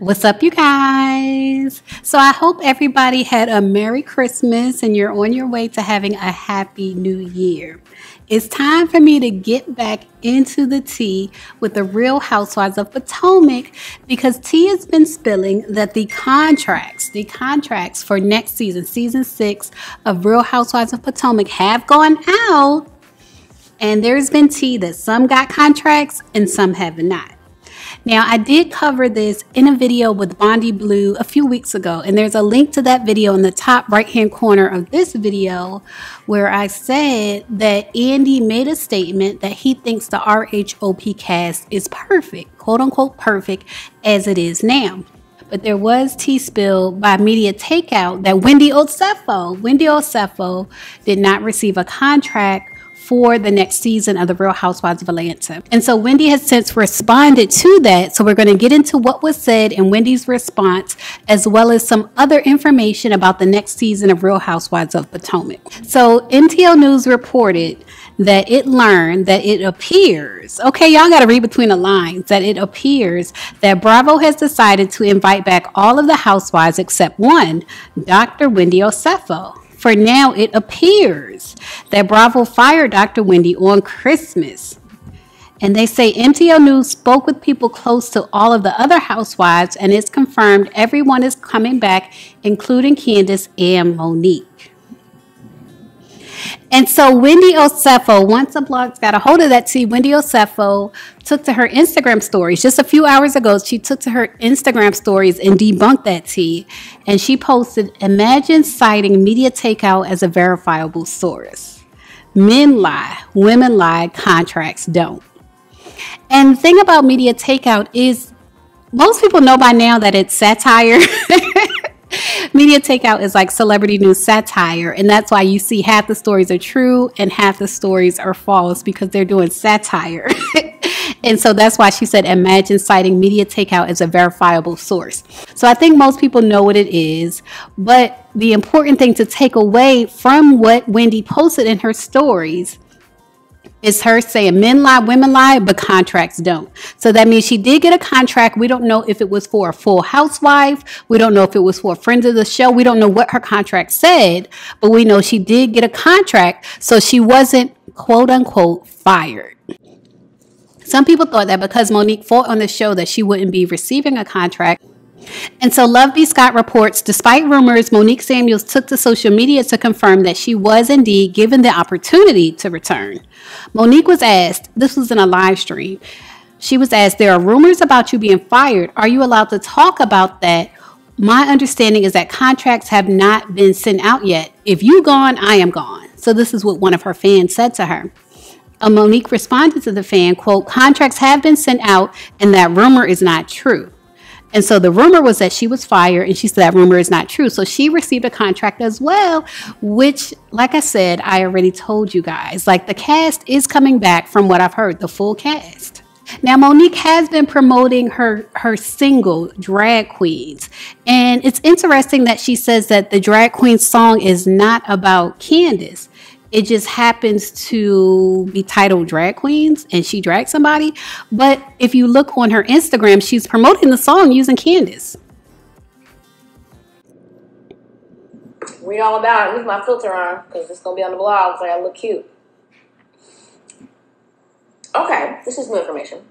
What's up, you guys? So, I hope everybody had a Merry Christmas and you're on your way to having a Happy New Year. It's time for me to get back into the tea with the Real Housewives of Potomac because tea has been spilling that the contracts, the contracts for next season, season six of Real Housewives of Potomac, have gone out. And there's been tea that some got contracts and some have not. Now, I did cover this in a video with Bondi Blue a few weeks ago, and there's a link to that video in the top right hand corner of this video where I said that Andy made a statement that he thinks the RHOP cast is perfect, quote unquote perfect, as it is now. But there was tea spill by media takeout that Wendy Osefo, Wendy Osefo did not receive a contract for the next season of The Real Housewives of Atlanta. And so Wendy has since responded to that. So we're going to get into what was said and Wendy's response, as well as some other information about the next season of Real Housewives of Potomac. So MTO News reported that it learned that it appears, okay, y'all got to read between the lines, that it appears that Bravo has decided to invite back all of the housewives except one, Dr. Wendy Osefo. For now, it appears that Bravo fired Dr. Wendy on Christmas. And they say MTO News spoke with people close to all of the other housewives, and it's confirmed everyone is coming back, including Candiace and Monique. And so Wendy Osefo, once the blogs got a hold of that tea, Wendy Osefo took to her Instagram stories just a few hours ago. She took to her Instagram stories and debunked that tea. And she posted, Imagine citing media takeout as a verifiable source. Men lie, women lie, contracts don't. And the thing about media takeout is most people know by now that it's satire. media takeout is like celebrity news satire, and that's why you see half the stories are true and half the stories are false because they're doing satire. and so that's why she said, imagine citing media takeout as a verifiable source. So I think most people know what it is, but the important thing to take away from what Wendy posted in her stories is her saying men lie, women lie, but contracts don't. So that means she did get a contract. We don't know if it was for a full housewife. We don't know if it was for friends of the show. We don't know what her contract said, but we know she did get a contract. So she wasn't quote unquote fired. Some people thought that because Monique fought on the show that she wouldn't be receiving a contract. And so Love B. Scott reports despite rumors, Monique Samuels took to social media to confirm that she was indeed given the opportunity to return. Monique was asked, this was in a live stream, she was asked, There are rumors about you being fired. Are you allowed to talk about that? My understanding is that contracts have not been sent out yet. If you gone, I am gone. So this is what one of her fans said to her. Uh, Monique responded to the fan, quote, contracts have been sent out and that rumor is not true. And so the rumor was that she was fired, and she said that rumor is not true. So she received a contract as well, which, like I said, I already told you guys. Like the cast is coming back from what I've heard, the full cast. Now Monique has been promoting her her single Drag Queens. And it's interesting that she says that the Drag Queen song is not about Candiace it just happens to be titled drag queens and she dragged somebody. But if you look on her instagram she's promoting the song using Candiace. Read all about it. Leave my filter on because it's to be on the blog. So i look cute. Okay this is new information.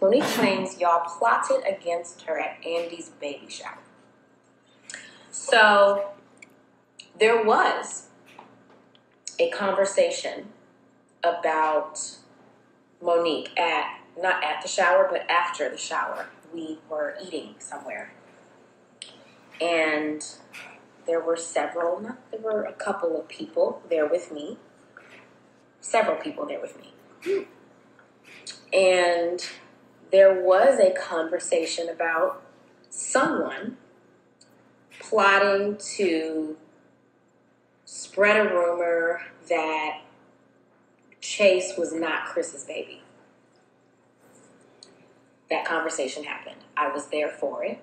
Monique claims y'all plotted against her at andy's baby shower. So there was a conversation about Monique at not at the shower, but after the shower. We were eating somewhere, and there were several. Not there were a couple of people there with me. Several people there with me, and there was a conversation about someone plotting to spread a rumor that Chase was not Chris's baby. That conversation happened. I was there for it.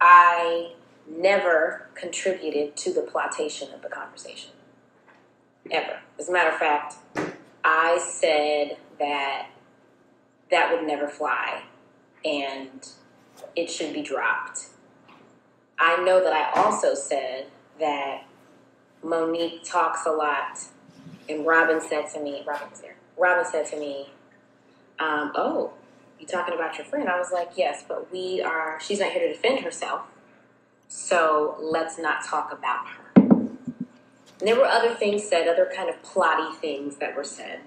I never contributed to the plotation of the conversation. Ever. As a matter of fact, I said that that would never fly. And it should be dropped. I know that I also said that Monique talks a lot, and Robin said to me, Robin there. Robin said to me, um, "Oh, you talking about your friend?" I was like, "Yes, but we are. She's not here to defend herself, so let's not talk about her." And there were other things said, other kind of plotty things that were said.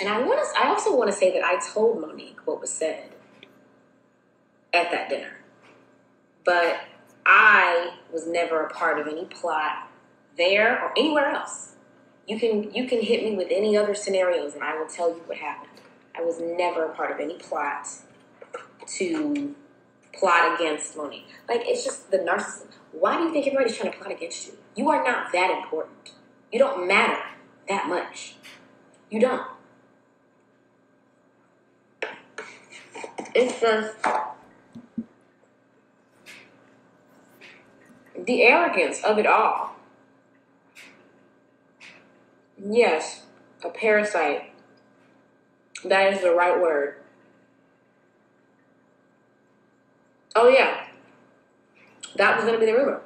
And I want to. I also want to say that I told Monique what was said at that dinner, but I was never a part of any plot there or anywhere else. You can you can hit me with any other scenarios, and I will tell you what happened. I was never a part of any plot to plot against Monique. Like it's just the narcissism. Why do you think everybody's trying to plot against you? You are not that important. You don't matter that much. You don't. It's just the arrogance of it all. Yes, a parasite. That is the right word. Oh, yeah. That was going to be the rumor.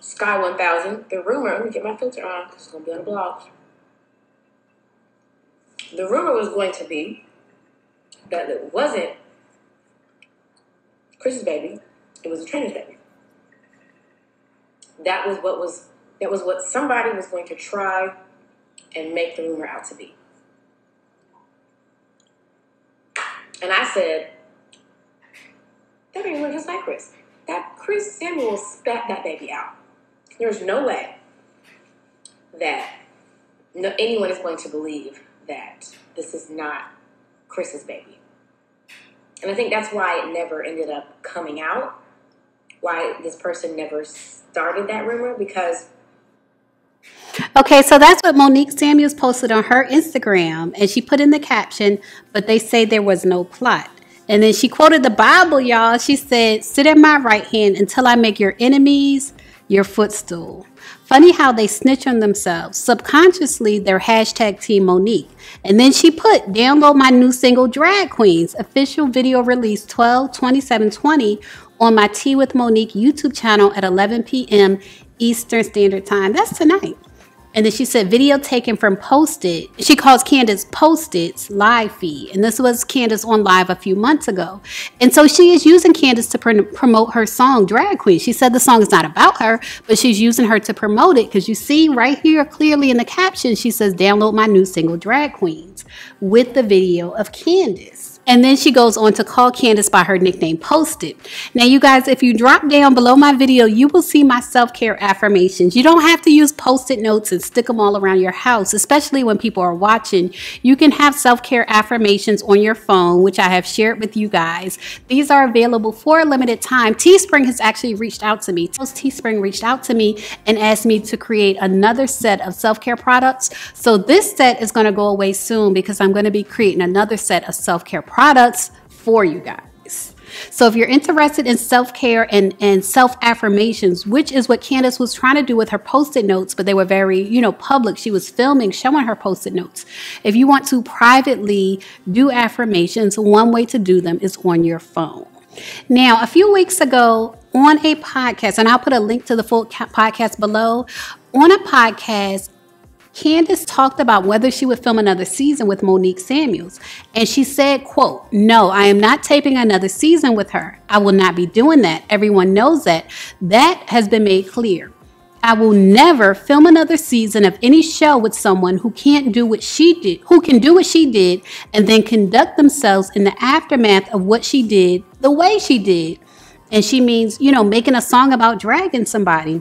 Sky 1000, the rumor, let me get my filter on because it's going to be on the blog. The rumor was going to be that it wasn't Chris's baby, it was a trainer's baby. That was what was that was what somebody was going to try and make the rumor out to be. And I said, that baby looked just like Chris. That Chris Samuel spat that baby out. There's no way that no, anyone is going to believe that this is not Chris's baby. And I think that's why it never ended up coming out. Why this person never started that rumor because Okay, so that's what Monique Samuels posted on her Instagram, and she put in the caption, but they say there was no plot. And then she quoted the Bible, y'all. She said, Sit at my right hand until I make your enemies your footstool. Funny how they snitch on themselves. Subconsciously, they're hashtag Team Monique. And then she put, Download my new single, Drag Queens, official video release 12 27 20 on my Tea with Monique YouTube channel at 11 p.m. Eastern Standard Time. That's tonight. And then she said, video taken from Post-it. She calls Candiace Post-it's live feed. And this was Candiace on live a few months ago. And so she is using Candiace to pr- promote her song, Drag Queen. She said the song is not about her, but she's using her to promote it because you see right here clearly in the caption, she says, download my new single, Drag Queens, with the video of Candiace. And then she goes on to call Candiace by her nickname, Post-it. Now, you guys, if you drop down below my video, you will see my self care affirmations. You don't have to use post it notes and stick them all around your house, especially when people are watching. You can have self care affirmations on your phone, which I have shared with you guys. These are available for a limited time. Teespring has actually reached out to me. Teespring reached out to me and asked me to create another set of self care products. So, this set is going to go away soon because I'm going to be creating another set of self care products products for you guys. So if you're interested in self-care and, and self-affirmations, which is what Candiace was trying to do with her post-it notes, but they were very, you know, public. She was filming, showing her post-it notes. If you want to privately do affirmations, one way to do them is on your phone. Now, a few weeks ago on a podcast, and I'll put a link to the full podcast below, on a podcast, Candiace talked about whether she would film another season with Monique Samuels. And she said, quote, no, I am not taping another season with her. I will not be doing that. Everyone knows that. That has been made clear. I will never film another season of any show with someone who can't do what she did, who can do what she did, and then conduct themselves in the aftermath of what she did the way she did. And she means, you know, making a song about dragging somebody.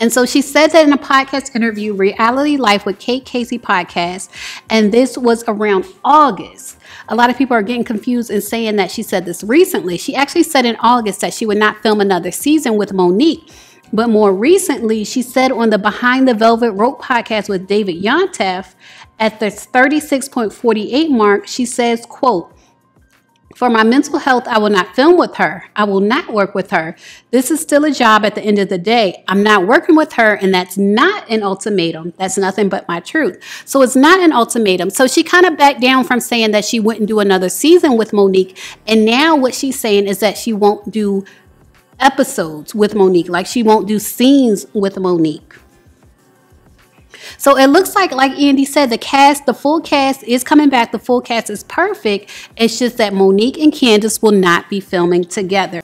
And so she said that in a podcast interview, Reality Life with Kate Casey podcast, and this was around August. A lot of people are getting confused and saying that she said this recently. She actually said in August that she would not film another season with Monique. But more recently, she said on the Behind the Velvet Rope podcast with David Yontef, at the 36.48 mark, she says, quote, For my mental health, I will not film with her. I will not work with her. This is still a job at the end of the day. I'm not working with her, and that's not an ultimatum. That's nothing but my truth. So it's not an ultimatum. So she kind of backed down from saying that she wouldn't do another season with Monique. And now what she's saying is that she won't do episodes with Monique, like she won't do scenes with Monique. So it looks like, like Andy said, the cast, the full cast is coming back. The full cast is perfect. It's just that Monique and Candiace will not be filming together.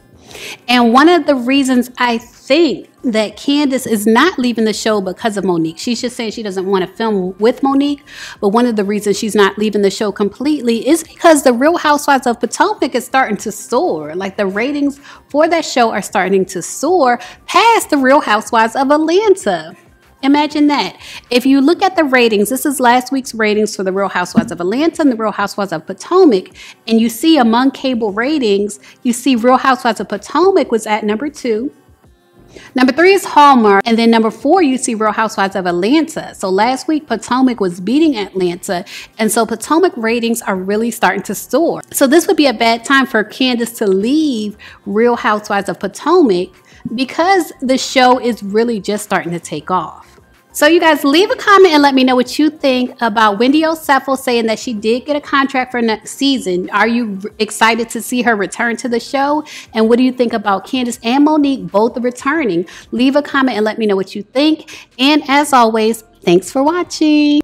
And one of the reasons I think that Candiace is not leaving the show because of Monique. She's just saying she doesn't want to film with Monique. But one of the reasons she's not leaving the show completely is because the Real Housewives of Potomac is starting to soar. Like the ratings for that show are starting to soar past the Real Housewives of Atlanta. Imagine that. If you look at the ratings, this is last week's ratings for the Real Housewives of Atlanta and the Real Housewives of Potomac, and you see among cable ratings, you see Real Housewives of Potomac was at number two. Number three is Hallmark, and then number four, you see Real Housewives of Atlanta. So last week, Potomac was beating Atlanta, and so Potomac ratings are really starting to soar. So this would be a bad time for Candiace to leave Real Housewives of Potomac because the show is really just starting to take off. So you guys leave a comment and let me know what you think about Wendy Osefo saying that she did get a contract for next season. Are you excited to see her return to the show? And what do you think about Candiace and Monique both returning? Leave a comment and let me know what you think. And as always, thanks for watching.